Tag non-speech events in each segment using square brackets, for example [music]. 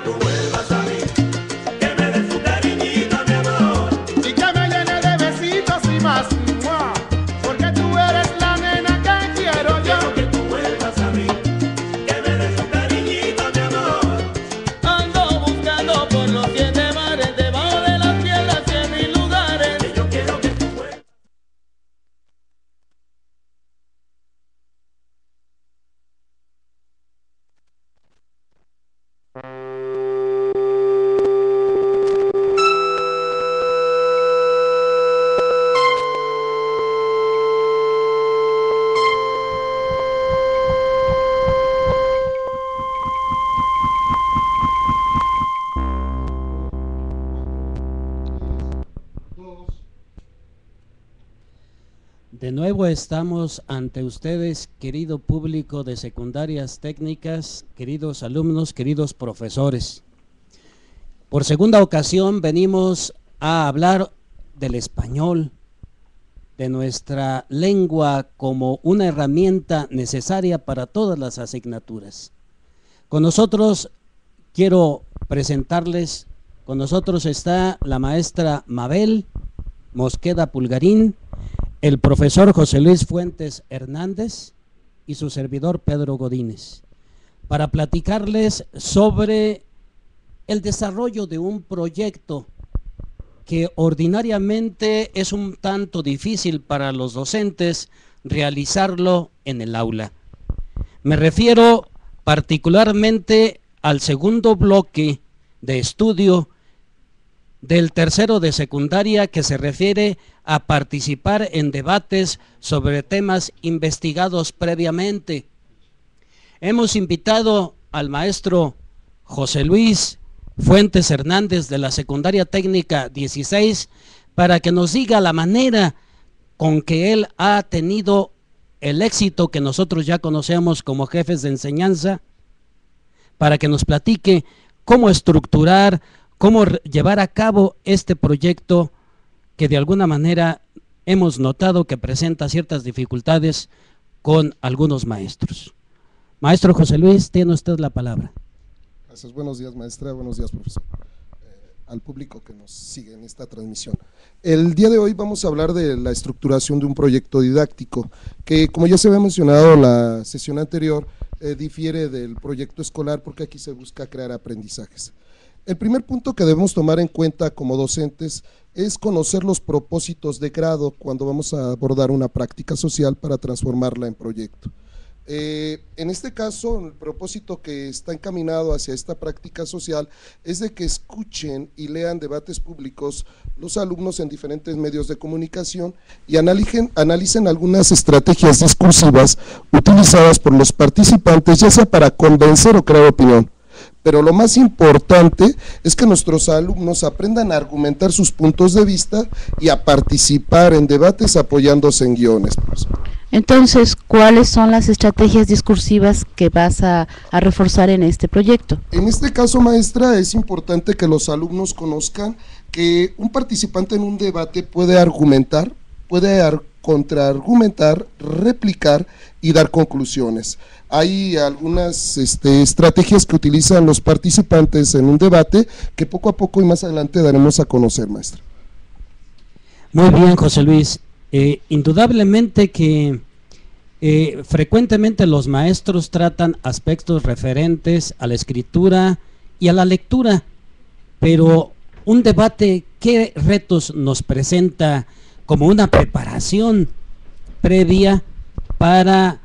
nuevo estamos ante ustedes, querido público de secundarias técnicas, queridos alumnos, queridos profesores. Por segunda ocasión venimos a hablar del español, de nuestra lengua como una herramienta necesaria para todas las asignaturas. Con nosotros quiero presentarles, con nosotros está la maestra Mabel Mosqueda Pulgarín, el profesor José Luis Fuentes Hernández y su servidor Pedro Godínez, para platicarles sobre el desarrollo de un proyecto que ordinariamente es un tanto difícil para los docentes realizarlo en el aula. Me refiero particularmente al segundo bloque de estudio del tercero de secundaria que se refiere a participar en debates sobre temas investigados previamente. Hemos invitado al maestro José Luis Fuentes Hernández de la Secundaria Técnica 16 para que nos diga la manera con que él ha tenido el éxito que nosotros ya conocemos como jefes de enseñanza, para que nos platique cómo estructurar cómo llevar a cabo este proyecto que de alguna manera hemos notado que presenta ciertas dificultades con algunos maestros. Maestro José Luis, tiene usted la palabra. Gracias, buenos días maestra, buenos días profesor, eh, al público que nos sigue en esta transmisión. El día de hoy vamos a hablar de la estructuración de un proyecto didáctico que como ya se había mencionado la sesión anterior, eh, difiere del proyecto escolar porque aquí se busca crear aprendizajes. El primer punto que debemos tomar en cuenta como docentes es conocer los propósitos de grado cuando vamos a abordar una práctica social para transformarla en proyecto. Eh, en este caso, el propósito que está encaminado hacia esta práctica social es de que escuchen y lean debates públicos los alumnos en diferentes medios de comunicación y analicen, analicen algunas estrategias discursivas utilizadas por los participantes, ya sea para convencer o crear opinión pero lo más importante es que nuestros alumnos aprendan a argumentar sus puntos de vista y a participar en debates apoyándose en guiones. Entonces, ¿cuáles son las estrategias discursivas que vas a, reforzar en este proyecto? En este caso, maestra, es importante que los alumnos conozcan que un participante en un debate puede argumentar, puede contraargumentar, replicar y dar conclusiones hay algunas este, estrategias que utilizan los participantes en un debate que poco a poco y más adelante daremos a conocer, maestra. Muy bien, José Luis. Eh, indudablemente que eh, frecuentemente los maestros tratan aspectos referentes a la escritura y a la lectura, pero un debate, ¿qué retos nos presenta como una preparación previa para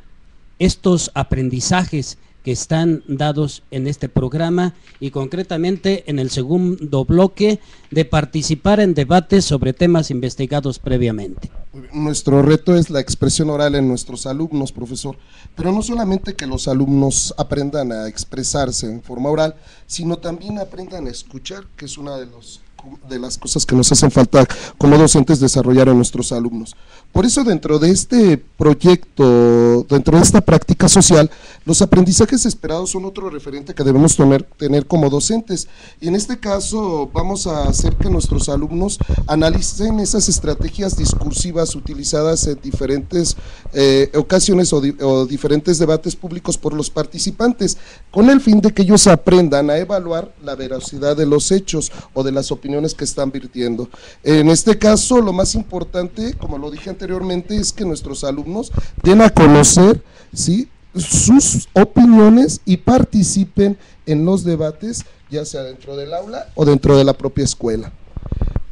estos aprendizajes que están dados en este programa y concretamente en el segundo bloque de participar en debates sobre temas investigados previamente. Nuestro reto es la expresión oral en nuestros alumnos, profesor, pero no solamente que los alumnos aprendan a expresarse en forma oral, sino también aprendan a escuchar, que es uno de los de las cosas que nos hacen falta como docentes desarrollar a nuestros alumnos. Por eso dentro de este proyecto, dentro de esta práctica social, los aprendizajes esperados son otro referente que debemos tener, tener como docentes. Y en este caso vamos a hacer que nuestros alumnos analicen esas estrategias discursivas utilizadas en diferentes eh, ocasiones o, o diferentes debates públicos por los participantes, con el fin de que ellos aprendan a evaluar la veracidad de los hechos o de las opiniones que están virtiendo. En este caso, lo más importante, como lo dije anteriormente, es que nuestros alumnos den a conocer ¿sí? sus opiniones y participen en los debates, ya sea dentro del aula o dentro de la propia escuela.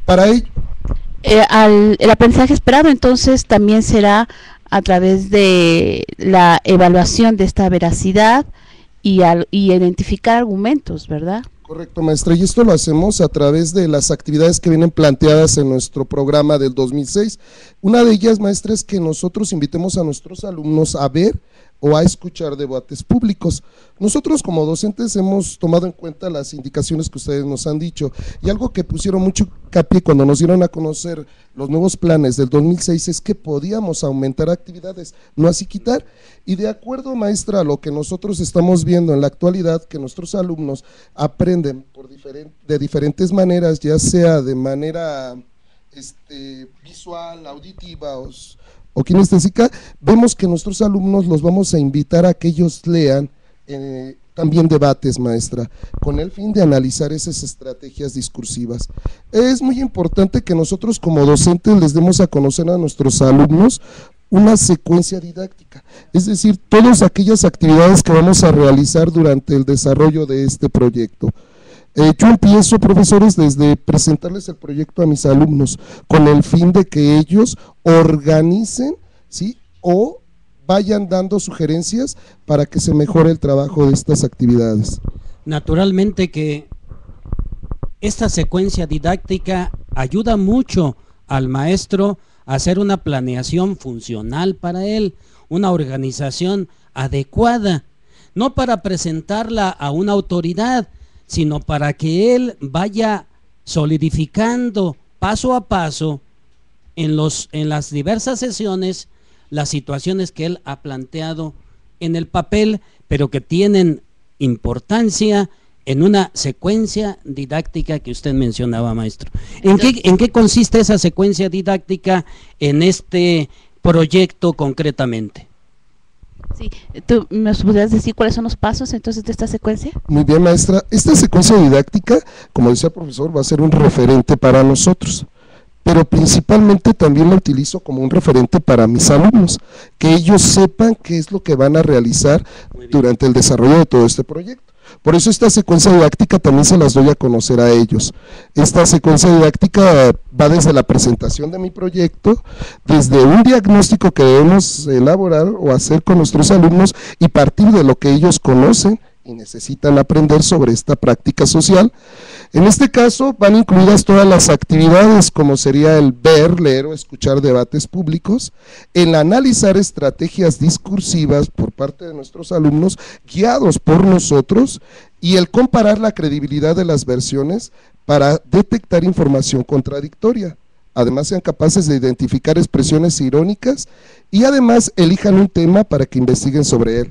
Para ello... Eh, el aprendizaje esperado entonces también será a través de la evaluación de esta veracidad y, al, y identificar argumentos, ¿verdad? Correcto, maestra. Y esto lo hacemos a través de las actividades que vienen planteadas en nuestro programa del 2006. Una de ellas, maestra, es que nosotros invitemos a nuestros alumnos a ver o a escuchar debates públicos. Nosotros como docentes hemos tomado en cuenta las indicaciones que ustedes nos han dicho y algo que pusieron mucho capi cuando nos dieron a conocer los nuevos planes del 2006 es que podíamos aumentar actividades, no así quitar. Y de acuerdo, maestra, a lo que nosotros estamos viendo en la actualidad, que nuestros alumnos aprenden por de diferentes maneras, ya sea de manera este, visual, auditiva o o kinestésica, vemos que nuestros alumnos los vamos a invitar a que ellos lean eh, también debates, maestra, con el fin de analizar esas estrategias discursivas. Es muy importante que nosotros como docentes les demos a conocer a nuestros alumnos una secuencia didáctica, es decir, todas aquellas actividades que vamos a realizar durante el desarrollo de este proyecto. Eh, yo empiezo, profesores, desde presentarles el proyecto a mis alumnos con el fin de que ellos organicen, ¿sí? O vayan dando sugerencias para que se mejore el trabajo de estas actividades. Naturalmente que esta secuencia didáctica ayuda mucho al maestro a hacer una planeación funcional para él, una organización adecuada, no para presentarla a una autoridad, sino para que Él vaya solidificando paso a paso en, los, en las diversas sesiones las situaciones que Él ha planteado en el papel, pero que tienen importancia en una secuencia didáctica que usted mencionaba, maestro. ¿En qué, ¿En qué consiste esa secuencia didáctica en este proyecto concretamente? Sí, ¿tú me podrías decir cuáles son los pasos entonces de esta secuencia? Muy bien, maestra. Esta secuencia didáctica, como decía el profesor, va a ser un referente para nosotros, pero principalmente también la utilizo como un referente para mis alumnos, que ellos sepan qué es lo que van a realizar durante el desarrollo de todo este proyecto. Por eso esta secuencia didáctica también se las doy a conocer a ellos. Esta secuencia didáctica va desde la presentación de mi proyecto, desde un diagnóstico que debemos elaborar o hacer con nuestros alumnos y partir de lo que ellos conocen y necesitan aprender sobre esta práctica social. En este caso van incluidas todas las actividades como sería el ver, leer o escuchar debates públicos, el analizar estrategias discursivas por parte de nuestros alumnos guiados por nosotros y el comparar la credibilidad de las versiones para detectar información contradictoria. Además sean capaces de identificar expresiones irónicas y además elijan un tema para que investiguen sobre él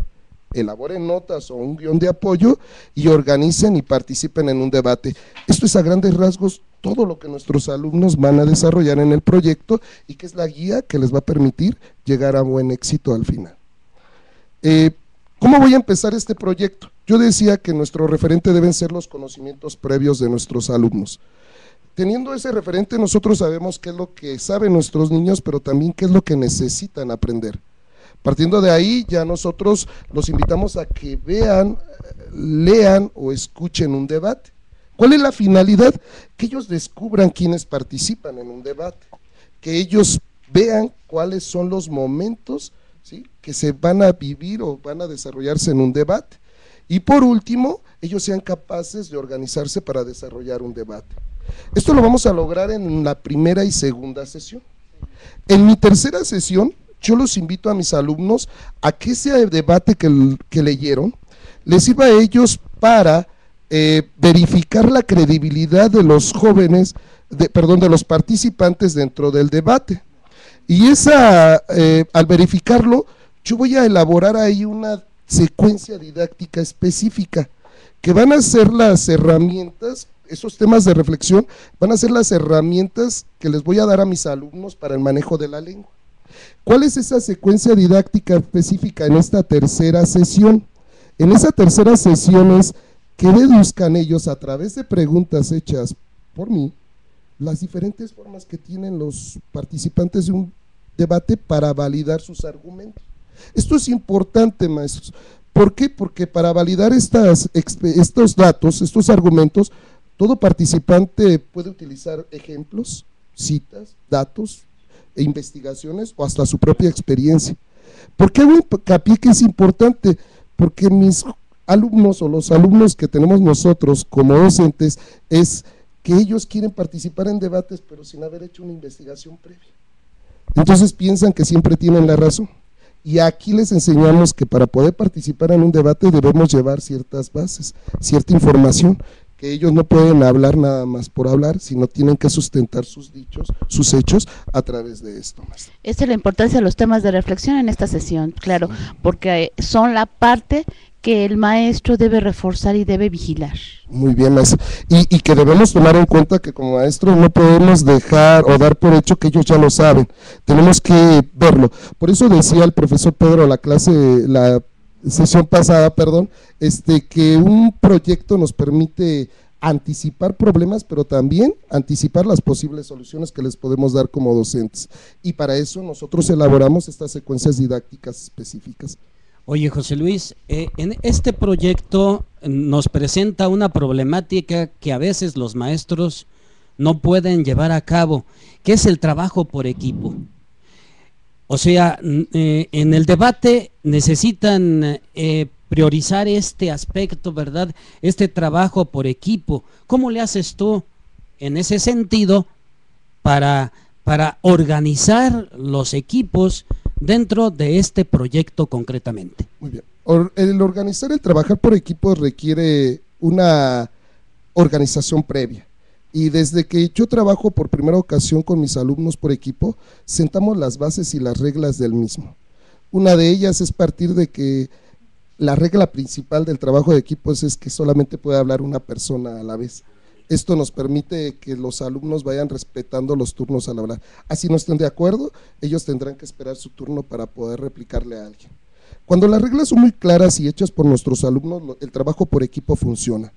elaboren notas o un guion de apoyo y organicen y participen en un debate. Esto es a grandes rasgos todo lo que nuestros alumnos van a desarrollar en el proyecto y que es la guía que les va a permitir llegar a buen éxito al final. Eh, ¿Cómo voy a empezar este proyecto? Yo decía que nuestro referente deben ser los conocimientos previos de nuestros alumnos. Teniendo ese referente, nosotros sabemos qué es lo que saben nuestros niños, pero también qué es lo que necesitan aprender. Partiendo de ahí, ya nosotros los invitamos a que vean, lean o escuchen un debate. ¿Cuál es la finalidad? Que ellos descubran quiénes participan en un debate, que ellos vean cuáles son los momentos que se van a vivir o van a desarrollarse en un debate. Y por último, ellos sean capaces de organizarse para desarrollar un debate. Esto lo vamos a lograr en la primera y segunda sesión. En mi tercera sesión yo los invito a mis alumnos a que ese debate que, leyeron les sirva a ellos para eh, verificar la credibilidad de los jóvenes, de, perdón, de los participantes dentro del debate. Y esa, eh, al verificarlo, yo voy a elaborar ahí una secuencia didáctica específica, que van a ser las herramientas, esos temas de reflexión, van a ser las herramientas que les voy a dar a mis alumnos para el manejo de la lengua. ¿Cuál es esa secuencia didáctica específica en esta tercera sesión? En esa tercera sesión es que deduzcan ellos a través de preguntas hechas por mí las diferentes formas que tienen los participantes de un debate para validar sus argumentos. Esto es importante, maestros. ¿Por qué? Porque para validar estas, estos datos, estos argumentos, todo participante puede utilizar ejemplos, citas, datos, e investigaciones o hasta su propia experiencia. ¿Por qué hincapié que es importante? Porque mis alumnos o los alumnos que tenemos nosotros como docentes es que ellos quieren participar en debates pero sin haber hecho una investigación previa. Entonces piensan que siempre tienen la razón. Y aquí les enseñamos que para poder participar en un debate debemos llevar ciertas bases, cierta información que ellos no pueden hablar nada más por hablar, sino tienen que sustentar sus dichos, sus hechos a través de esto. Esta es la importancia de los temas de reflexión en esta sesión, claro, porque son la parte que el maestro debe reforzar y debe vigilar. Muy bien, maestro. Y, y, que debemos tomar en cuenta que como maestro no podemos dejar o dar por hecho que ellos ya lo saben. Tenemos que verlo. Por eso decía el profesor Pedro la clase, la sesión pasada, perdón, este, que un proyecto nos permite anticipar problemas, pero también anticipar las posibles soluciones que les podemos dar como docentes. Y para eso nosotros elaboramos estas secuencias didácticas específicas. Oye, José Luis, eh, en este proyecto nos presenta una problemática que a veces los maestros no pueden llevar a cabo, que es el trabajo por equipo. O sea, eh, en el debate necesitan eh, priorizar este aspecto, ¿verdad? Este trabajo por equipo. ¿Cómo le haces tú en ese sentido para, para organizar los equipos dentro de este proyecto concretamente? Muy bien. el organizar, el trabajar por equipo requiere una organización previa. Y desde que yo trabajo por primera ocasión con mis alumnos por equipo, sentamos las bases y las reglas del mismo. Una de ellas es partir de que la regla principal del trabajo de equipos es que solamente puede hablar una persona a la vez. Esto nos permite que los alumnos vayan respetando los turnos al hablar. Así no estén de acuerdo, ellos tendrán que esperar su turno para poder replicarle a alguien. Cuando las reglas son muy claras y hechas por nuestros alumnos, el trabajo por equipo funciona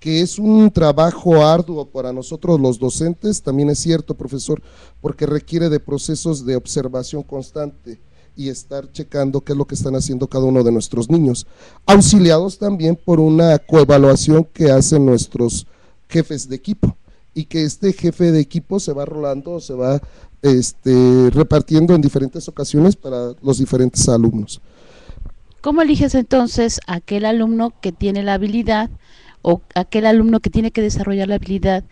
que es un trabajo arduo para nosotros los docentes, también es cierto, profesor, porque requiere de procesos de observación constante y estar checando qué es lo que están haciendo cada uno de nuestros niños, auxiliados también por una coevaluación que hacen nuestros jefes de equipo y que este jefe de equipo se va rolando, se va este, repartiendo en diferentes ocasiones para los diferentes alumnos. ¿Cómo eliges entonces aquel alumno que tiene la habilidad o aquel alumno que tiene que desarrollar la habilidad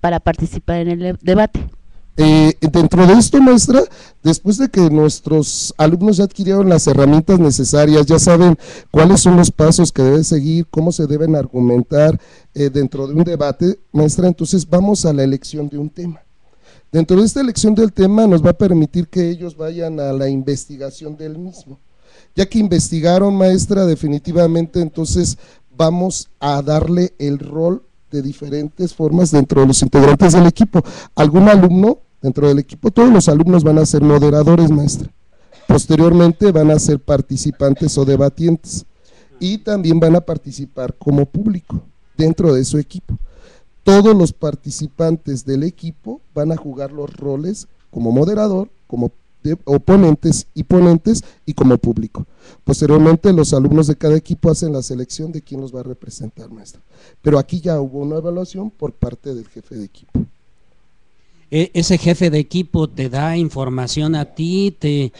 para participar en el debate. Eh, dentro de esto, maestra, después de que nuestros alumnos ya adquirieron las herramientas necesarias, ya saben cuáles son los pasos que deben seguir, cómo se deben argumentar eh, dentro de un debate, maestra, entonces vamos a la elección de un tema. Dentro de esta elección del tema nos va a permitir que ellos vayan a la investigación del mismo. Ya que investigaron, maestra, definitivamente entonces vamos a darle el rol de diferentes formas dentro de los integrantes del equipo. Algún alumno dentro del equipo, todos los alumnos van a ser moderadores, maestra. Posteriormente van a ser participantes o debatientes y también van a participar como público dentro de su equipo. Todos los participantes del equipo van a jugar los roles como moderador, como oponentes y ponentes y como público. Posteriormente los alumnos de cada equipo hacen la selección de quién los va a representar, maestra. Pero aquí ya hubo una evaluación por parte del jefe de equipo. E, ese jefe de equipo te da información a ti, te,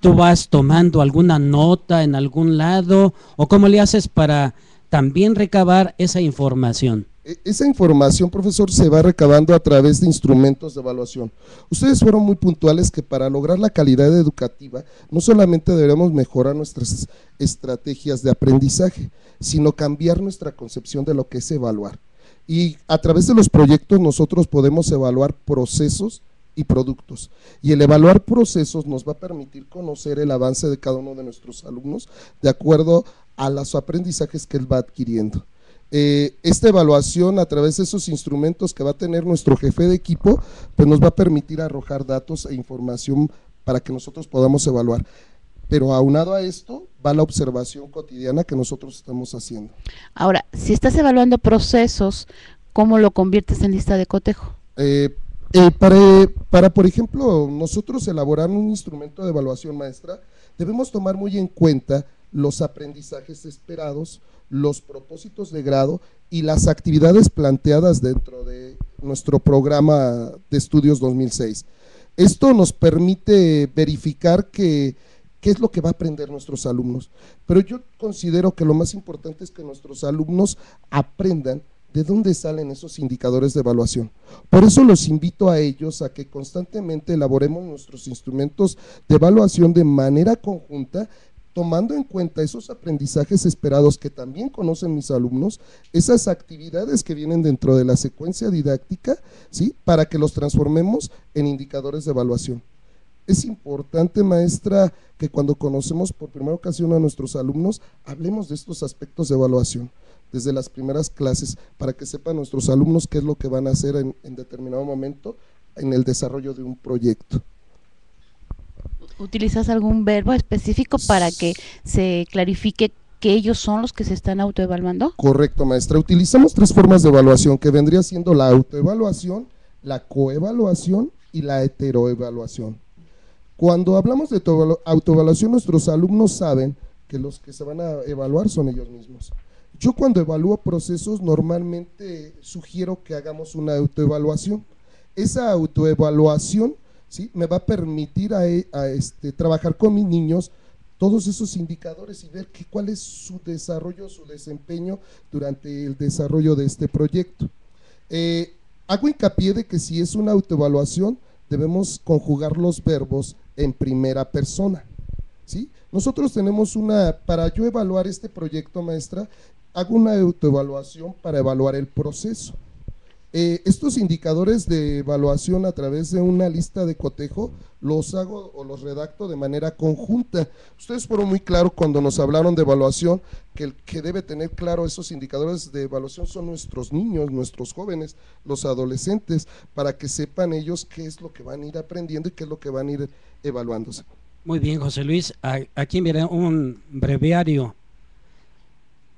tú vas tomando alguna nota en algún lado o cómo le haces para también recabar esa información. E, esa información, profesor, se va recabando a través de instrumentos de evaluación. Ustedes fueron muy puntuales que para lograr la calidad educativa no solamente deberemos mejorar nuestras estrategias de aprendizaje, sino cambiar nuestra concepción de lo que es evaluar. Y a través de los proyectos nosotros podemos evaluar procesos y productos. Y el evaluar procesos nos va a permitir conocer el avance de cada uno de nuestros alumnos de acuerdo a los aprendizajes que él va adquiriendo. Eh, esta evaluación a través de esos instrumentos que va a tener nuestro jefe de equipo, pues nos va a permitir arrojar datos e información para que nosotros podamos evaluar. Pero aunado a esto va la observación cotidiana que nosotros estamos haciendo. Ahora, si estás evaluando procesos, ¿cómo lo conviertes en lista de cotejo? Eh, eh, para, para, por ejemplo, nosotros elaborar un instrumento de evaluación maestra, debemos tomar muy en cuenta los aprendizajes esperados, los propósitos de grado y las actividades planteadas dentro de nuestro programa de estudios 2006. Esto nos permite verificar que, qué es lo que va a aprender nuestros alumnos. Pero yo considero que lo más importante es que nuestros alumnos aprendan de dónde salen esos indicadores de evaluación. Por eso los invito a ellos a que constantemente elaboremos nuestros instrumentos de evaluación de manera conjunta tomando en cuenta esos aprendizajes esperados que también conocen mis alumnos, esas actividades que vienen dentro de la secuencia didáctica, ¿sí? para que los transformemos en indicadores de evaluación. Es importante, maestra, que cuando conocemos por primera ocasión a nuestros alumnos, hablemos de estos aspectos de evaluación desde las primeras clases, para que sepan nuestros alumnos qué es lo que van a hacer en, en determinado momento en el desarrollo de un proyecto. ¿Utilizas algún verbo específico para que se clarifique que ellos son los que se están autoevaluando? Correcto, maestra. Utilizamos tres formas de evaluación, que vendría siendo la autoevaluación, la coevaluación y la heteroevaluación. Cuando hablamos de autoevaluación, nuestros alumnos saben que los que se van a evaluar son ellos mismos. Yo cuando evalúo procesos normalmente sugiero que hagamos una autoevaluación. Esa autoevaluación ¿sí? me va a permitir a, este, trabajar con mis niños todos esos indicadores y ver cuál es su desarrollo, su desempeño durante el desarrollo de este proyecto. Eh, hago hincapié de que si es una autoevaluación, debemos conjugar los verbos en primera persona. ¿sí? Nosotros tenemos una, para yo evaluar este proyecto, maestra, hago una autoevaluación para evaluar el proceso. Eh, estos indicadores de evaluación a través de una lista de cotejo los hago o los redacto de manera conjunta. Ustedes fueron muy claros cuando nos hablaron de evaluación, que el que debe tener claro esos indicadores de evaluación son nuestros niños, nuestros jóvenes, los adolescentes, para que sepan ellos qué es lo que van a ir aprendiendo y qué es lo que van a ir evaluándose. Muy bien, José Luis. Aquí viene un breviario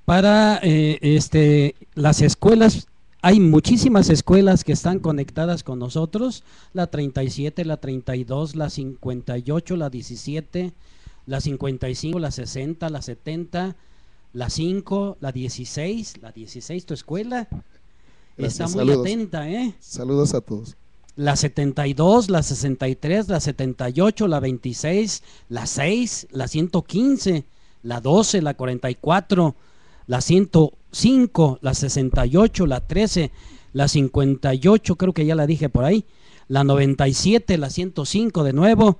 para eh, este, las escuelas hay muchísimas escuelas que están conectadas con nosotros, la 37, la 32, la 58, la 17, la 55, la 60, la 70, la 5, la 16, la 16, tu escuela. Está muy atenta, ¿eh? Saludos a todos. La 72, la 63, la 78, la 26, la 6, la 115, la 12, la 44, la 105, la 68, la 13, la 58, creo que ya la dije por ahí, la 97, la 105 de nuevo,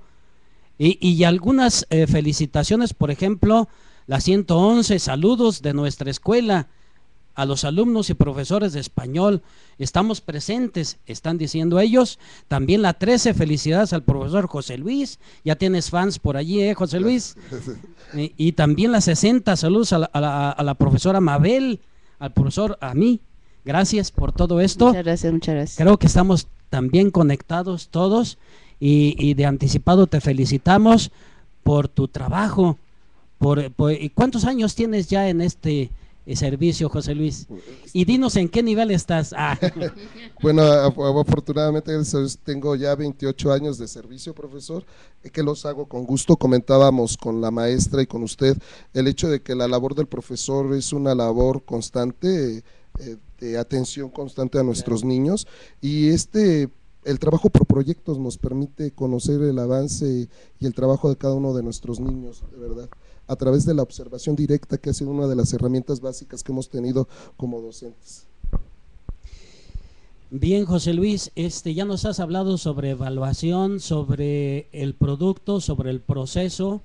y, y algunas eh, felicitaciones, por ejemplo, la 111, saludos de nuestra escuela, a los alumnos y profesores de español. Estamos presentes, están diciendo ellos. También la 13, felicidades al profesor José Luis. Ya tienes fans por allí, ¿eh, José Luis? [laughs] y, también la 60, saludos a la, profesora Mabel, al profesor, a mí. Gracias por todo esto. Muchas gracias, muchas gracias. Creo que estamos también conectados todos y, y de anticipado te felicitamos por tu trabajo. Por, por, ¿Cuántos años tienes ya en este servicio, José Luis. Y dinos en qué nivel estás. Ah. [laughs] bueno, afortunadamente tengo ya 28 años de servicio, profesor, que los hago con gusto. Comentábamos con la maestra y con usted el hecho de que la labor del profesor es una labor constante, eh, de atención constante a nuestros niños y este el trabajo por proyectos nos permite conocer el avance y el trabajo de cada uno de nuestros niños, de verdad a través de la observación directa, que ha sido una de las herramientas básicas que hemos tenido como docentes. Bien, José Luis, este, ya nos has hablado sobre evaluación, sobre el producto, sobre el proceso.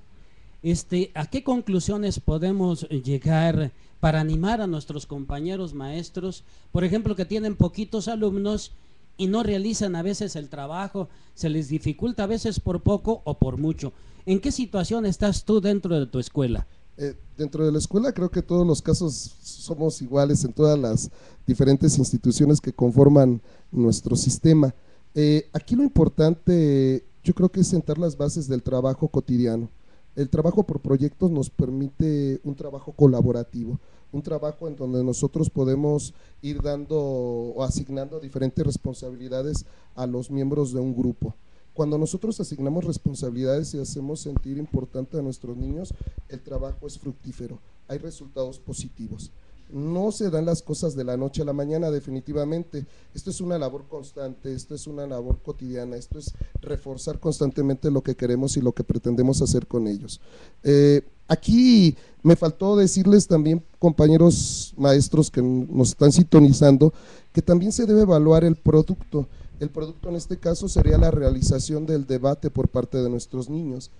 Este, ¿A qué conclusiones podemos llegar para animar a nuestros compañeros maestros, por ejemplo, que tienen poquitos alumnos y no realizan a veces el trabajo, se les dificulta a veces por poco o por mucho? ¿En qué situación estás tú dentro de tu escuela? Eh, dentro de la escuela creo que todos los casos somos iguales en todas las diferentes instituciones que conforman nuestro sistema. Eh, aquí lo importante yo creo que es sentar las bases del trabajo cotidiano. El trabajo por proyectos nos permite un trabajo colaborativo, un trabajo en donde nosotros podemos ir dando o asignando diferentes responsabilidades a los miembros de un grupo. Cuando nosotros asignamos responsabilidades y hacemos sentir importante a nuestros niños, el trabajo es fructífero, hay resultados positivos. No se dan las cosas de la noche a la mañana, definitivamente. Esto es una labor constante, esto es una labor cotidiana, esto es reforzar constantemente lo que queremos y lo que pretendemos hacer con ellos. Eh, aquí me faltó decirles también, compañeros maestros que nos están sintonizando, que también se debe evaluar el producto. El producto en este caso sería la realización del debate por parte de nuestros niños.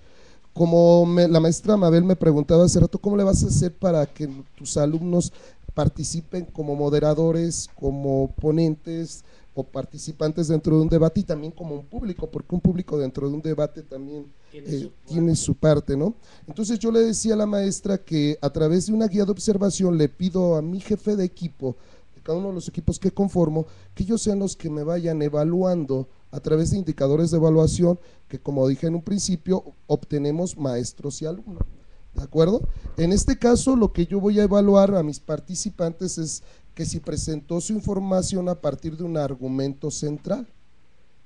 Como la maestra Mabel me preguntaba hace rato, ¿cómo le vas a hacer para que tus alumnos participen como moderadores, como ponentes o participantes dentro de un debate y también como un público, porque un público dentro de un debate también tiene, su, eh, parte, ¿no? Entonces yo le decía a la maestra que a través de una guía de observación le pido a mi jefe de equipo cada uno de los equipos que conformo, que ellos sean los que me vayan evaluando a través de indicadores de evaluación que, como dije en un principio, obtenemos maestros y alumnos. ¿De acuerdo? En este caso, lo que yo voy a evaluar a mis participantes es que si presentó su información a partir de un argumento central,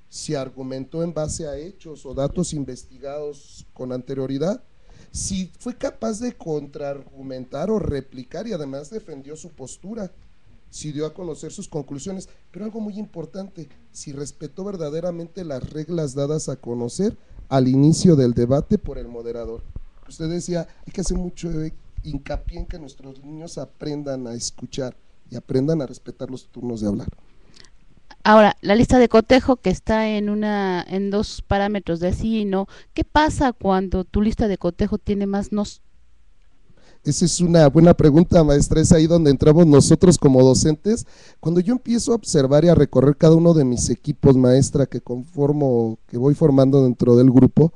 si argumentó en base a hechos o datos investigados con anterioridad, si fue capaz de contraargumentar o replicar y además defendió su postura, si dio a conocer sus conclusiones, pero algo muy importante, si respetó verdaderamente las reglas dadas a conocer al inicio del debate por el moderador. Usted decía, hay que hacer mucho hincapié en que nuestros niños aprendan a escuchar y aprendan a respetar los turnos de hablar. Ahora, la lista de cotejo que está en una en dos parámetros de sí y no, ¿qué pasa cuando tu lista de cotejo tiene más nos? Esa es una buena pregunta, maestra. Es ahí donde entramos nosotros como docentes. Cuando yo empiezo a observar y a recorrer cada uno de mis equipos, maestra, que conformo, que voy formando dentro del grupo,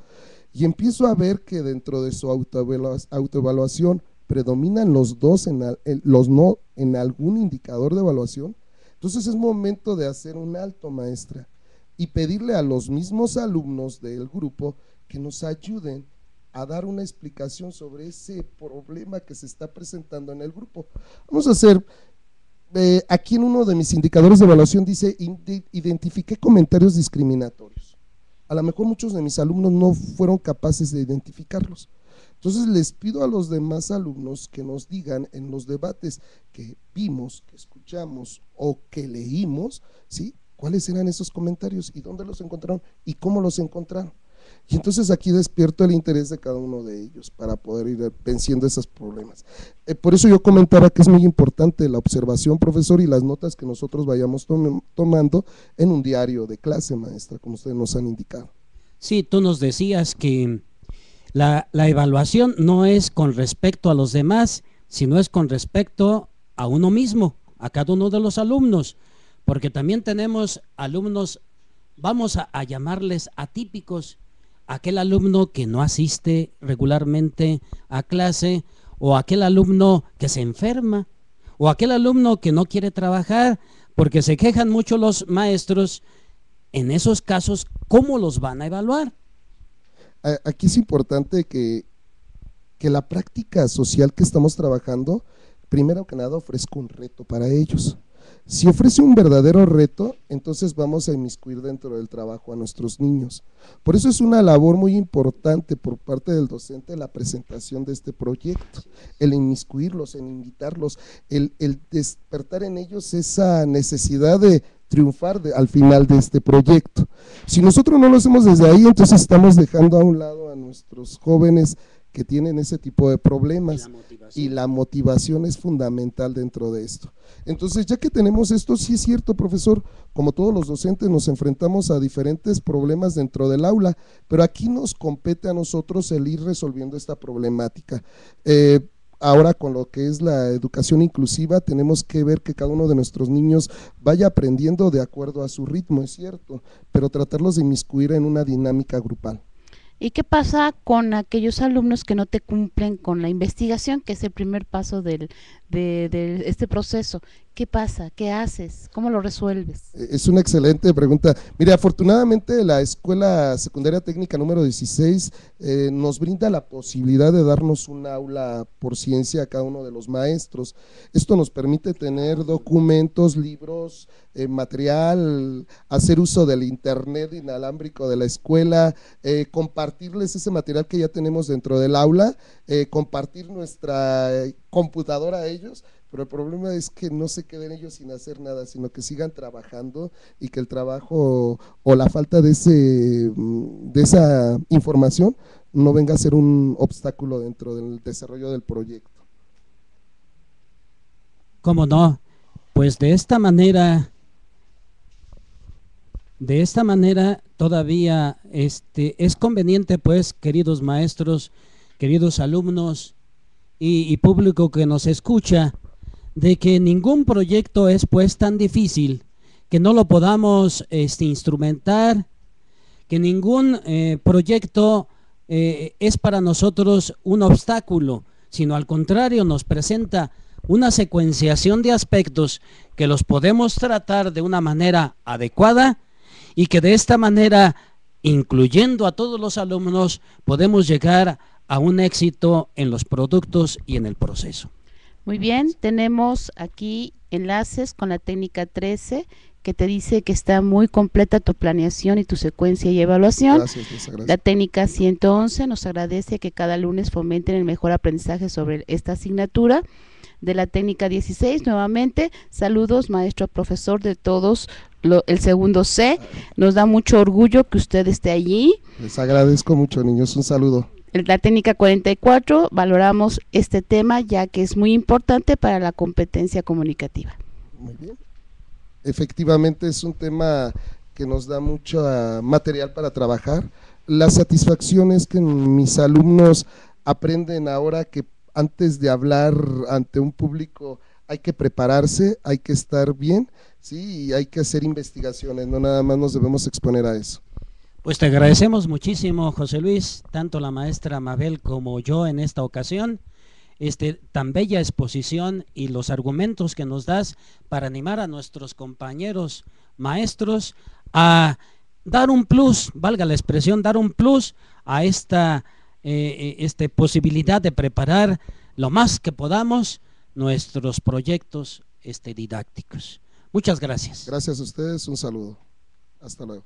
y empiezo a ver que dentro de su autoevaluación predominan los dos, en los no en algún indicador de evaluación, entonces es momento de hacer un alto, maestra, y pedirle a los mismos alumnos del grupo que nos ayuden a dar una explicación sobre ese problema que se está presentando en el grupo. Vamos a hacer, eh, aquí en uno de mis indicadores de evaluación dice, identifiqué comentarios discriminatorios. A lo mejor muchos de mis alumnos no fueron capaces de identificarlos. Entonces les pido a los demás alumnos que nos digan en los debates que vimos, que escuchamos o que leímos, ¿sí? ¿Cuáles eran esos comentarios y dónde los encontraron y cómo los encontraron? Y entonces aquí despierto el interés de cada uno de ellos para poder ir venciendo esos problemas. Eh, por eso yo comentaba que es muy importante la observación, profesor, y las notas que nosotros vayamos tomando en un diario de clase, maestra, como ustedes nos han indicado. Sí, tú nos decías que la, la evaluación no es con respecto a los demás, sino es con respecto a uno mismo, a cada uno de los alumnos, porque también tenemos alumnos, vamos a llamarles atípicos, aquel alumno que no asiste regularmente a clase o aquel alumno que se enferma o aquel alumno que no quiere trabajar porque se quejan mucho los maestros, en esos casos, ¿cómo los van a evaluar? Aquí es importante que, que la práctica social que estamos trabajando, primero que nada, ofrezca un reto para ellos. Si ofrece un verdadero reto, entonces vamos a inmiscuir dentro del trabajo a nuestros niños. Por eso es una labor muy importante por parte del docente la presentación de este proyecto, el inmiscuirlos, el invitarlos, el, despertar en ellos esa necesidad de triunfar al final de este proyecto. Si nosotros no lo hacemos desde ahí, entonces estamos dejando a un lado a nuestros jóvenes que tienen ese tipo de problemas. Y la, motivación es fundamental dentro de esto. Entonces, ya que tenemos esto, sí es cierto, profesor, como todos los docentes nos enfrentamos a diferentes problemas dentro del aula, pero aquí nos compete a nosotros el ir resolviendo esta problemática. Eh, ahora con lo que es la educación inclusiva, tenemos que ver que cada uno de nuestros niños vaya aprendiendo de acuerdo a su ritmo, es cierto, pero tratarlos de inmiscuir en una dinámica grupal. ¿Y qué pasa con aquellos alumnos que no te cumplen con la investigación, que es el primer paso del, de, este proceso? ¿Qué pasa? ¿Qué haces? ¿Cómo lo resuelves? E, es una excelente pregunta. Mire, afortunadamente la Escuela Secundaria Técnica número 16 eh, nos brinda la posibilidad de darnos un aula por ciencia a cada uno de los maestros. Esto nos permite tener documentos, libros, eh, material, hacer uso del internet inalámbrico de la escuela, eh, compartirles ese material que ya tenemos dentro del aula, compartir nuestra computadora a ellos pero el problema es que no se queden ellos sin hacer nada, sino que sigan trabajando y que el trabajo o la falta de, ese, mm, de esa información no venga a ser un obstáculo dentro del desarrollo del proyecto. ¿Cómo no? Pues de esta manera, de esta manera todavía este, es conveniente, pues, queridos maestros, queridos alumnos y, público que nos escucha, de que ningún proyecto es pues tan difícil que no lo podamos este, instrumentar, que ningún eh, proyecto eh, es para nosotros un obstáculo, sino al contrario nos presenta una secuenciación de aspectos que los podemos tratar de una manera adecuada y que de esta manera, incluyendo a todos los alumnos, podemos llegar a un éxito en los productos y en el proceso. Muy bien, tenemos aquí enlaces con la técnica 13 que te dice que está muy completa tu planeación y tu secuencia y evaluación. La técnica 111 nos agradece que cada lunes fomenten el mejor aprendizaje sobre esta asignatura. De la técnica 16, nuevamente, saludos maestro profesor de todos, el segundo C. Nos da mucho orgullo que usted esté allí. Les agradezco mucho, niños. Un saludo. La técnica 44 valoramos este tema ya que es muy importante para la competencia comunicativa. Muy bien. Efectivamente es un tema que nos da mucho ah, material para trabajar. La satisfacción es que mis alumnos aprenden ahora que antes de hablar ante un público hay que prepararse, hay que estar bien, sí, y hay que hacer investigaciones, no nada más nos debemos exponer a eso. Pues te agradecemos muchísimo, José Luis, tanto la maestra Mabel como yo en esta ocasión, este, tan bella exposición y los argumentos que nos das para animar a nuestros compañeros maestros a dar un plus, valga la expresión, dar un plus a esta eh, eh, este, posibilidad de preparar lo más que podamos nuestros proyectos este, didácticos. Muchas gracias. Gracias a ustedes, un saludo. Hasta luego.